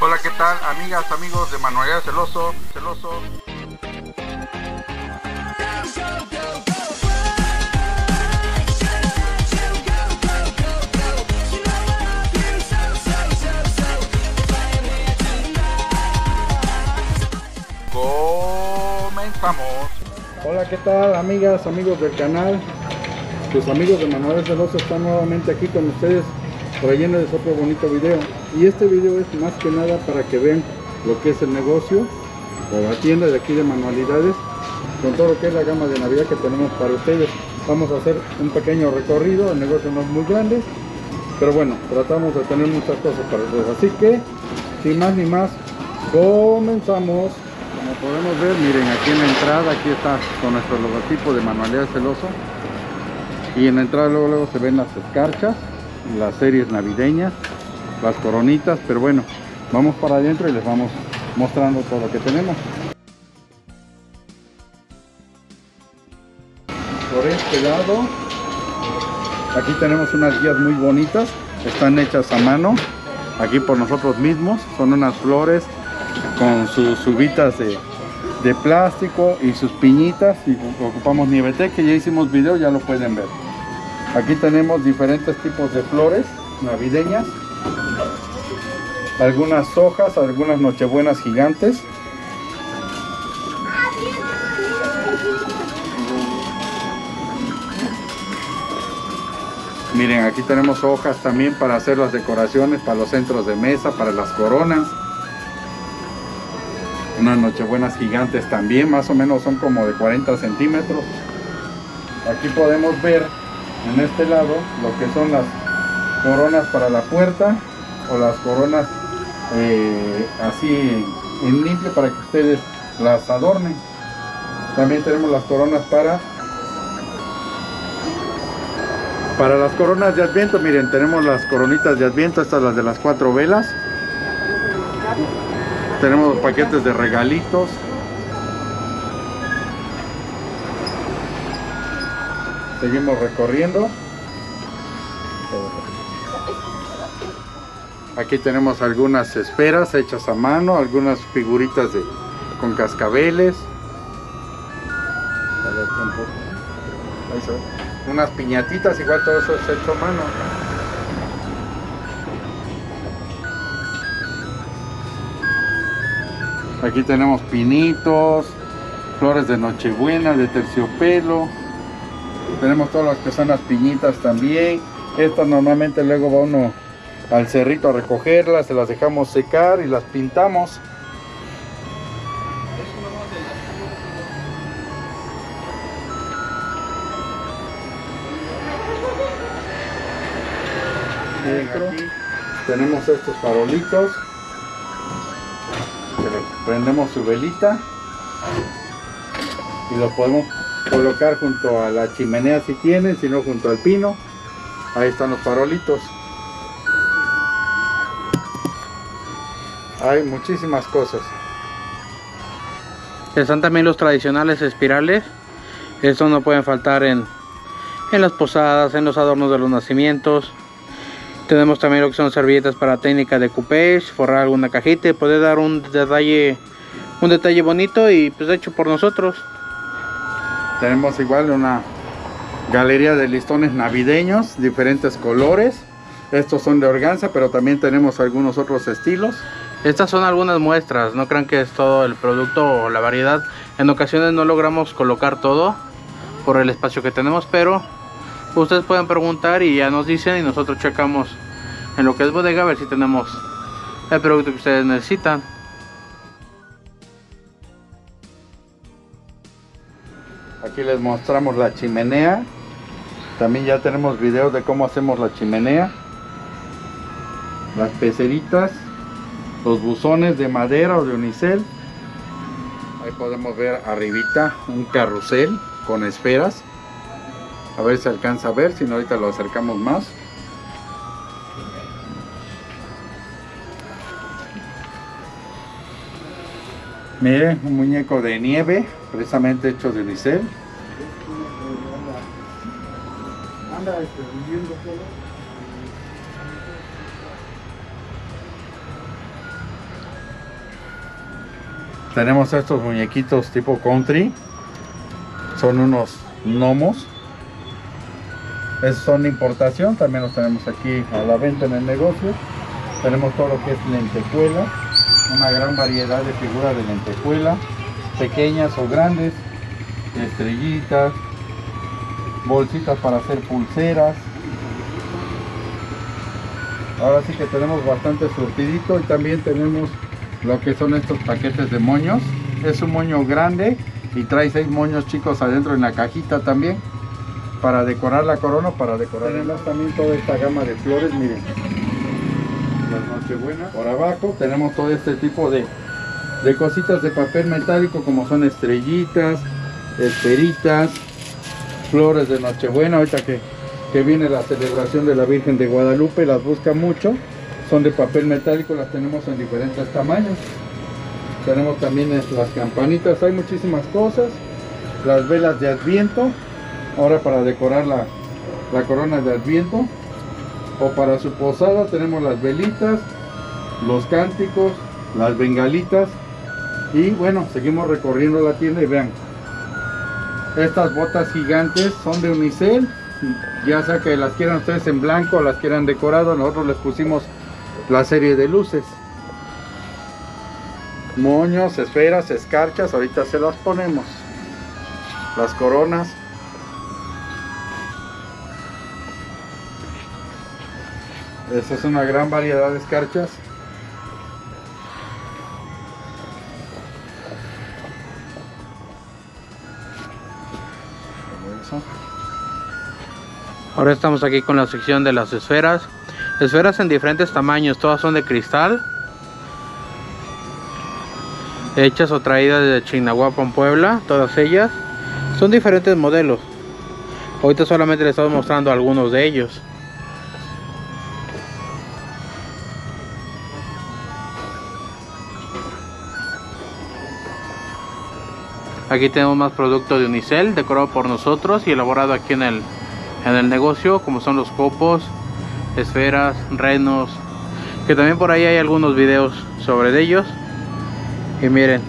Hola, ¿qué tal? Amigas, amigos de Manualidad Celoso, Celoso. Comenzamos. Hola, ¿qué tal amigas, amigos del canal? Tus amigos de Manuel Celoso están nuevamente aquí con ustedes trayéndoles otro bonito video. Y este video es más que nada para que vean lo que es el negocio o la tienda de aquí de manualidades con todo lo que es la gama de Navidad que tenemos para ustedes. Vamos a hacer un pequeño recorrido, el negocio no es muy grande, pero bueno, tratamos de tener muchas cosas para ustedes. Así que, sin más ni más, comenzamos. Como podemos ver, miren aquí en la entrada, aquí está con nuestro logotipo de Manualidades Celoso. Y en la entrada luego, luego se ven las escarchas, las series navideñas, las coronitas, pero bueno, vamos para adentro y les vamos mostrando todo lo que tenemos. Por este lado, aquí tenemos unas guías muy bonitas, están hechas a mano, aquí por nosotros mismos, son unas flores con sus uvitas de, de plástico y sus piñitas y ocupamos nievete que ya hicimos video ya lo pueden ver aquí tenemos diferentes tipos de flores navideñas. Algunas hojas algunas nochebuenas gigantes. Miren aquí tenemos hojas también para hacer las decoraciones para los centros de mesa para las coronas. Unas nochebuenas gigantes también, más o menos son como de 40 centímetros. Aquí podemos ver en este lado lo que son las coronas para la puerta o las coronas eh, así en limpio para que ustedes las adornen. También tenemos las coronas para para las coronas de adviento, miren, tenemos las coronitas de adviento, estas las de las cuatro velas. Tenemos paquetes de regalitos seguimos recorriendo. Aquí tenemos algunas esferas hechas a mano algunas figuritas de con cascabeles. Unas piñatitas igual todo eso es hecho a mano. Aquí tenemos pinitos, flores de nochebuena, de terciopelo. Tenemos todas las que son las piñitas también. Estas normalmente luego va uno al cerrito a recogerlas, se las dejamos secar y las pintamos. Aquí tenemos estos farolitos prendemos su velita y lo podemos colocar junto a la chimenea si tienen, si no junto al pino. Ahí están los farolitos. Hay muchísimas cosas. Están también los tradicionales espirales. Estos no pueden faltar en, en las posadas, en los adornos de los nacimientos. Tenemos también lo que son servilletas para técnica de coupage, forrar alguna cajita y poder dar un detalle, un detalle bonito y pues hecho por nosotros. Tenemos igual una galería de listones navideños, diferentes colores. Estos son de organza, pero también tenemos algunos otros estilos. Estas son algunas muestras, no crean que es todo el producto o la variedad. En ocasiones no logramos colocar todo por el espacio que tenemos, pero ustedes pueden preguntar y ya nos dicen y nosotros checamos en lo que es bodega a ver si tenemos el producto que ustedes necesitan aquí les mostramos la chimenea. También ya tenemos videos de cómo hacemos la chimenea. Las peceritas los buzones de madera o de unicel. Ahí podemos ver arribita un carrusel con esferas. A ver si alcanza a ver, si no ahorita lo acercamos más. Miren, un muñeco de nieve, precisamente hecho de unicel. Tenemos estos muñequitos tipo country. Son unos gnomos. Esos son importación, también los tenemos aquí a la venta en el negocio. Tenemos todo lo que es lentejuela una gran variedad de figuras de lentejuela. Pequeñas o grandes. Estrellitas. Bolsitas para hacer pulseras. Ahora sí que tenemos bastante surtidito y también tenemos lo que son estos paquetes de moños. Es un moño grande y trae seis moños chicos adentro en la cajita también para decorar la corona, para decorar. Tenemos también toda esta gama de flores, miren. Nochebuenas. Por abajo tenemos todo este tipo de, de cositas de papel metálico como son estrellitas, esferitas, flores de nochebuena. Ahorita que, que viene la celebración de la Virgen de Guadalupe, las busca mucho son de papel metálico, las tenemos en diferentes tamaños. Tenemos también las campanitas, hay muchísimas cosas. Las velas de adviento, ahora para decorar la, la corona de adviento. O para su posada tenemos las velitas, los cánticos, las bengalitas. Y bueno, seguimos recorriendo la tienda y vean. Estas botas gigantes son de unicel. Ya sea que las quieran ustedes en blanco o las quieran decorado, nosotros les pusimos la serie de luces moños, esferas, escarchas, ahorita se las ponemos las coronas esta es una gran variedad de escarchas Ahora estamos aquí con la sección de las esferas. Esferas en diferentes tamaños, todas son de cristal. Hechas o traídas de Chignahuapan, Puebla, todas ellas. Son diferentes modelos. Ahorita solamente les estamos mostrando algunos de ellos. Aquí tenemos más producto de Unicel, decorado por nosotros y elaborado aquí en el, en el negocio, como son los copos, esferas, renos, que también por ahí hay algunos videos sobre ellos. Y miren,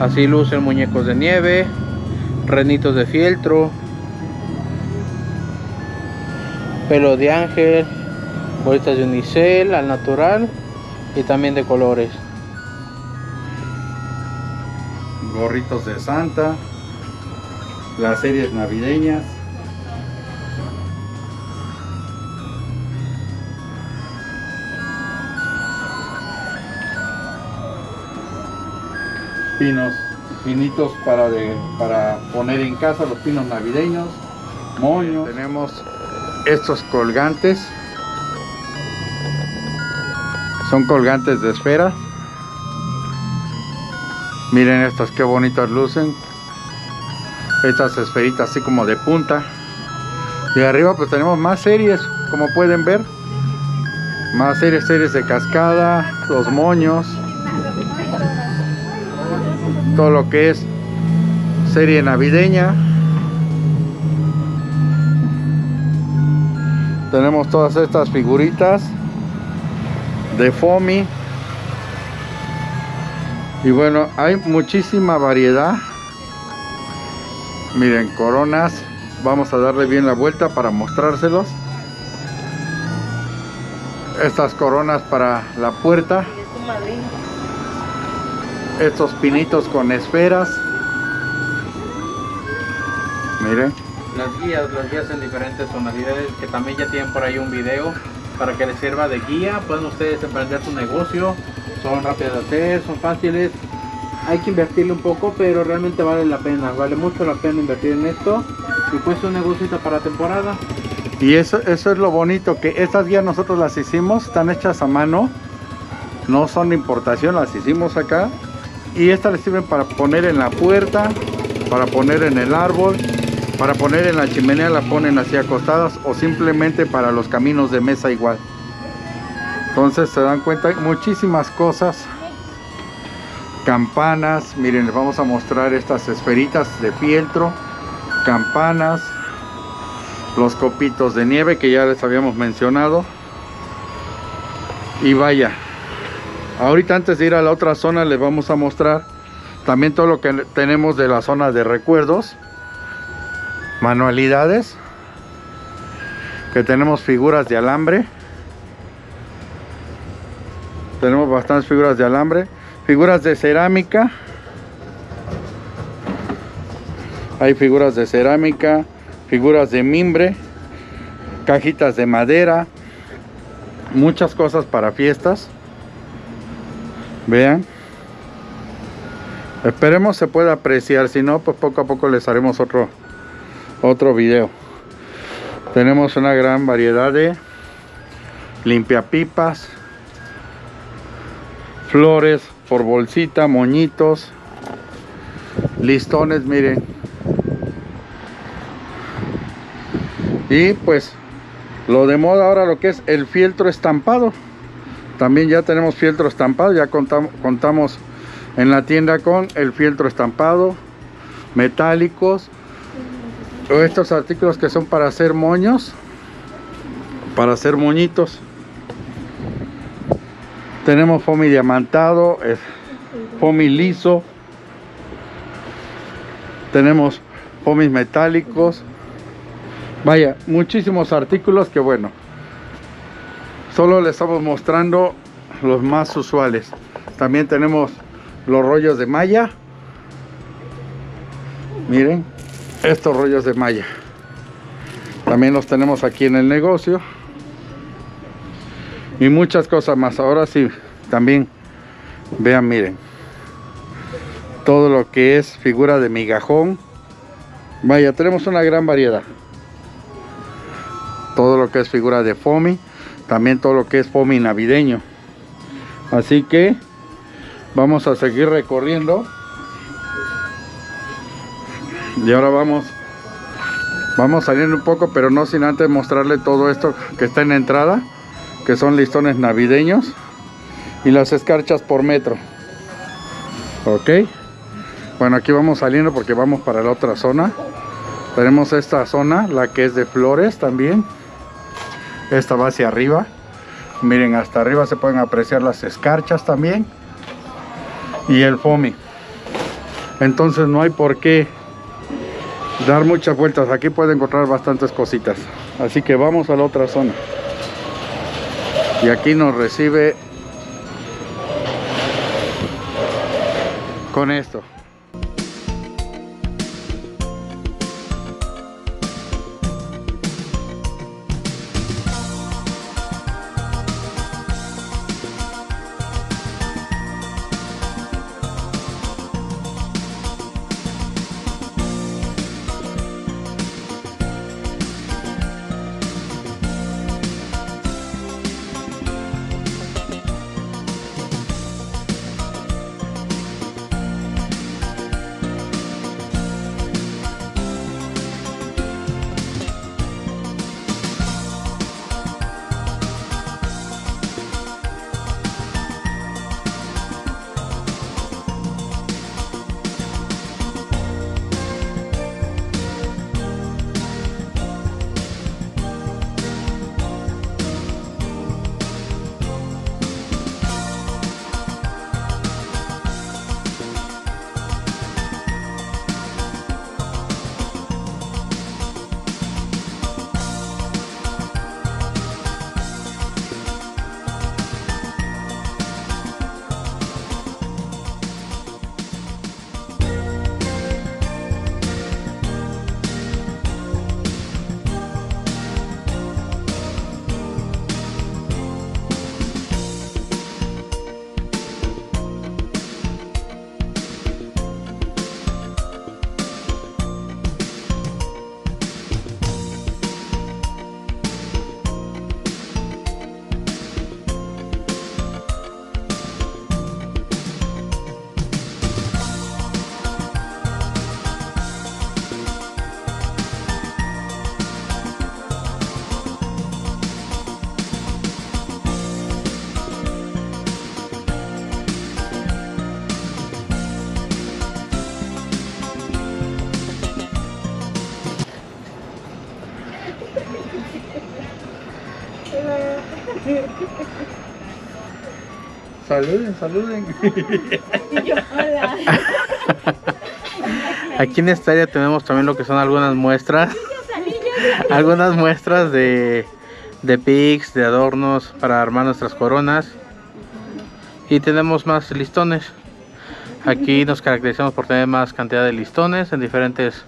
así lucen muñecos de nieve, renitos de fieltro, pelo de ángel, bolitas de unicel al natural y también de colores. Gorritos de Santa, las series navideñas. pinos finitos para, para poner en casa, los pinos navideños, moños. Tenemos estos colgantes, son colgantes de esfera. Miren estas qué bonitas lucen. Estas esferitas así como de punta. Y arriba pues tenemos más series, como pueden ver. Más series, series de cascada, los moños todo lo que es serie navideña tenemos todas estas figuritas de FOMI y bueno hay muchísima variedad. Miren coronas. Vamos a darle bien la vuelta para mostrárselos. Estas coronas para la puerta. Estos pinitos con esferas. Miren. Las guías las guías en diferentes tonalidades que también ya tienen por ahí un video para que les sirva de guía. Pueden ustedes emprender su negocio son rápidas de hacer son fáciles. Hay que invertirle un poco pero realmente vale la pena vale mucho la pena invertir en esto. Y pues un negocio para temporada. Y eso eso es lo bonito que estas guías nosotros las hicimos están hechas a mano no son de importación las hicimos acá. Y estas les sirven para poner en la puerta para poner en el árbol para poner en la chimenea la ponen así acostadas o simplemente para los caminos de mesa igual entonces se dan cuenta muchísimas cosas. Campanas miren les vamos a mostrar estas esferitas de fieltro. Campanas los copitos de nieve que ya les habíamos mencionado. Y vaya Ahorita antes de ir a la otra zona les vamos a mostrar también todo lo que tenemos de la zona de recuerdos, manualidades, que tenemos figuras de alambre. Tenemos bastantes figuras de alambre, figuras de cerámica. Hay figuras de cerámica, figuras de mimbre, cajitas de madera, muchas cosas para fiestas. Vean. Esperemos se pueda apreciar, si no, pues poco a poco les haremos otro otro video. Tenemos una gran variedad de limpiapipas, flores por bolsita, moñitos, listones, miren. Y pues lo de moda ahora lo que es el fieltro estampado. También ya tenemos fieltro estampado, ya contamos, contamos en la tienda con el fieltro estampado, metálicos, estos artículos que son para hacer moños, para hacer moñitos. Tenemos foamy diamantado, foamy liso, tenemos foamy metálicos, vaya, muchísimos artículos que bueno, solo les estamos mostrando los más usuales. También tenemos los rollos de malla. Miren, estos rollos de malla. También los tenemos aquí en el negocio. Y muchas cosas más. Ahora sí, también vean, miren. Todo lo que es figura de migajón. Vaya, tenemos una gran variedad. Todo lo que es figura de foamy. También todo lo que es foamy navideño. Así que vamos a seguir recorriendo y ahora vamos vamos saliendo un poco pero no sin antes mostrarle todo esto que está en la entrada que son listones navideños y las escarchas por metro. Ok. Bueno aquí vamos saliendo porque vamos para la otra zona. Tenemos esta zona la que es de flores también. Esta va hacia arriba. Miren hasta arriba se pueden apreciar las escarchas también. Y el foamy. Entonces no hay por qué dar muchas vueltas. Aquí puede encontrar bastantes cositas. Así que vamos a la otra zona y aquí nos recibe con esto Saluden, saluden. Y yo, hola. Aquí en esta área tenemos también lo que son algunas muestras. algunas muestras de, de pics, de adornos para armar nuestras coronas. Y tenemos más listones. Aquí nos caracterizamos por tener más cantidad de listones en diferentes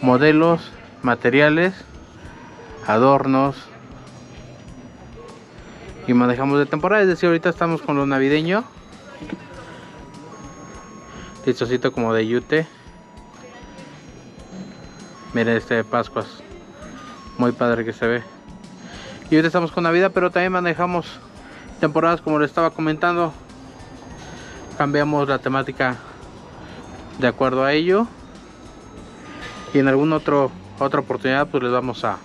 modelos, materiales, adornos. Y manejamos de temporada, es decir, ahorita estamos con lo navideño. Listosito como de yute. Miren este de Pascuas. Muy padre que se ve. Y ahorita estamos con Navidad, pero también manejamos temporadas como les estaba comentando. Cambiamos la temática de acuerdo a ello. Y en alguna otra oportunidad pues les vamos a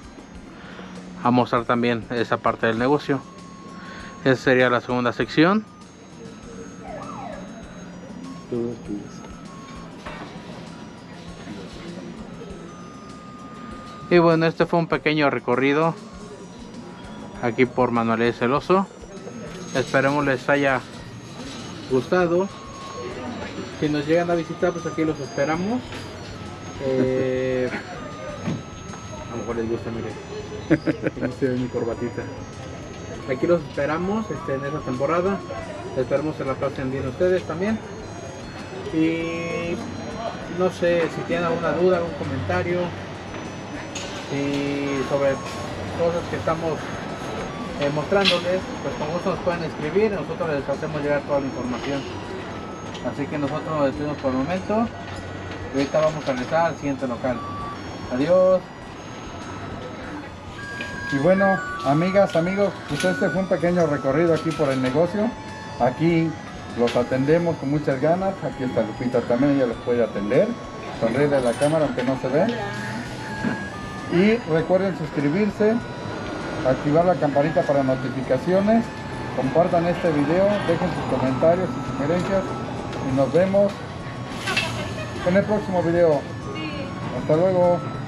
mostrar también esa parte del negocio. Esa sería la segunda sección. Y bueno, este fue un pequeño recorrido aquí por Manuel Celoso. Esperemos les haya gustado. Si nos llegan a visitar, pues aquí los esperamos. Eh, a lo mejor les gusta, mire. No se ve mi corbatita. Aquí los esperamos este, en esta temporada. Esperemos que la pasen bien ustedes también. Y no sé si tienen alguna duda, algún comentario y sobre cosas que estamos eh, mostrándoles, pues con gusto nos pueden escribir nosotros les hacemos llegar toda la información. Así que nosotros nos despedimos por el momento y ahorita vamos a regresar al siguiente local. Adiós. Y bueno, amigas, amigos, pues este fue un pequeño recorrido aquí por el negocio. Aquí los atendemos con muchas ganas. Aquí está Lupita también, ella los puede atender. Sonríe a la cámara aunque no se ve. Y recuerden suscribirse, activar la campanita para notificaciones, compartan este video, dejen sus comentarios y sugerencias y nos vemos en el próximo video. Hasta luego.